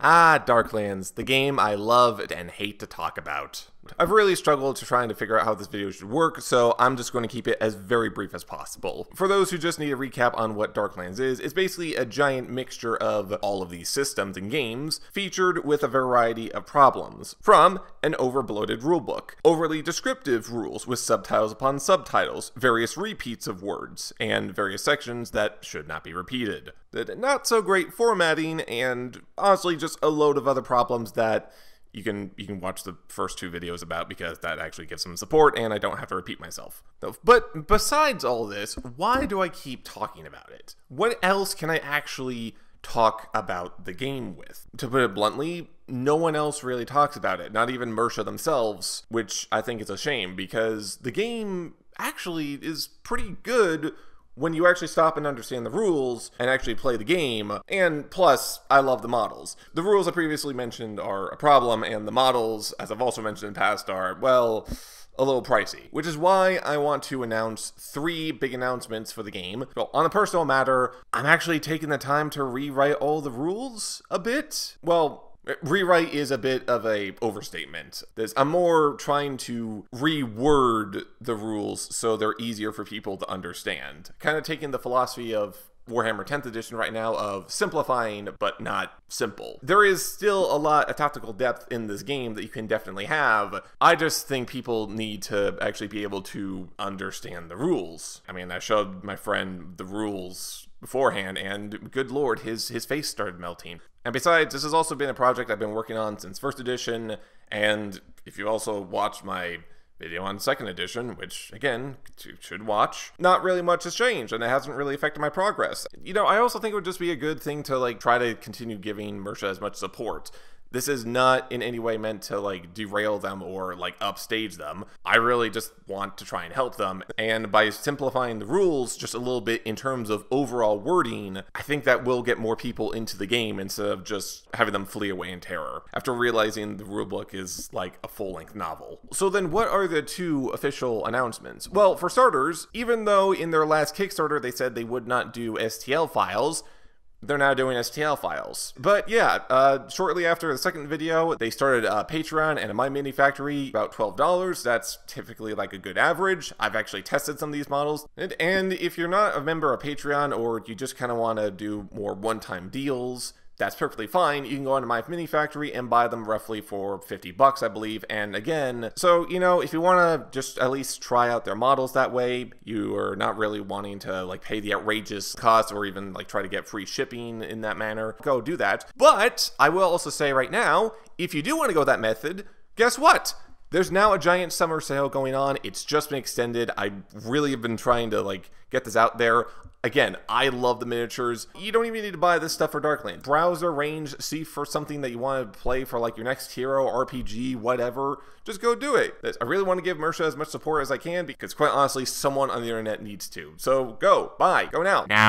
Ah, Darklands, the game I love and hate to talk about. I've really struggled to trying to figure out how this video should work, so I'm just going to keep it as very brief as possible. For those who just need a recap on what Darklands is, it's basically a giant mixture of all of these systems and games, featured with a variety of problems, from an over-bloated rulebook, overly descriptive rules with subtitles upon subtitles, various repeats of words, and various sections that should not be repeated. The not so great formatting, and honestly just a load of other problems that you can you can watch the first two videos about because that actually gives some support and I don't have to repeat myself. But besides all this, why do I keep talking about it? What else can I actually talk about the game with? To put it bluntly, no one else really talks about it, not even Mersha themselves, which I think is a shame because the game actually is pretty good when you actually stop and understand the rules and actually play the game. And plus, I love the models. The rules I previously mentioned are a problem, and the models, as I've also mentioned in past, are, well, a little pricey, which is why I want to announce three big announcements for the game. Well, on a personal matter, I'm actually taking the time to rewrite all the rules a bit. Well, Rewrite is a bit of a overstatement. I'm more trying to reword the rules so they're easier for people to understand. Kind of taking the philosophy of Warhammer 10th edition right now of simplifying but not simple. There is still a lot of tactical depth in this game that you can definitely have. I just think people need to actually be able to understand the rules. I mean, I showed my friend the rules beforehand and good lord his his face started melting and besides this has also been a project i've been working on since first edition and if you also watched my video on second edition, which again, you should watch. Not really much has changed and it hasn't really affected my progress. You know, I also think it would just be a good thing to like try to continue giving Mersha as much support. This is not in any way meant to like derail them or like upstage them. I really just want to try and help them. And by simplifying the rules just a little bit in terms of overall wording, I think that will get more people into the game instead of just having them flee away in terror after realizing the rulebook is like a full length novel. So then, what are the two official announcements? Well, for starters, even though in their last Kickstarter they said they would not do STL files, they're now doing STL files. But yeah, uh, shortly after the second video, they started a Patreon and a My Mini Factory, about $12. That's typically like a good average. I've actually tested some of these models. And, and if you're not a member of Patreon or you just kind of want to do more one-time deals, that's perfectly fine. You can go onto my mini factory and buy them roughly for 50 bucks, I believe. And again, so, you know, if you want to just at least try out their models that way, you are not really wanting to like pay the outrageous cost or even like try to get free shipping in that manner, go do that. But I will also say right now, if you do want to go that method, guess what? There's now a giant summer sale going on. It's just been extended. I really have been trying to like get this out there. Again, I love the miniatures. You don't even need to buy this stuff for Darkland. Browse their range, see for something that you want to play for like your next hero, RPG, whatever. Just go do it. I really want to give Mersha as much support as I can because quite honestly, someone on the internet needs to. So go, buy, go now. Now.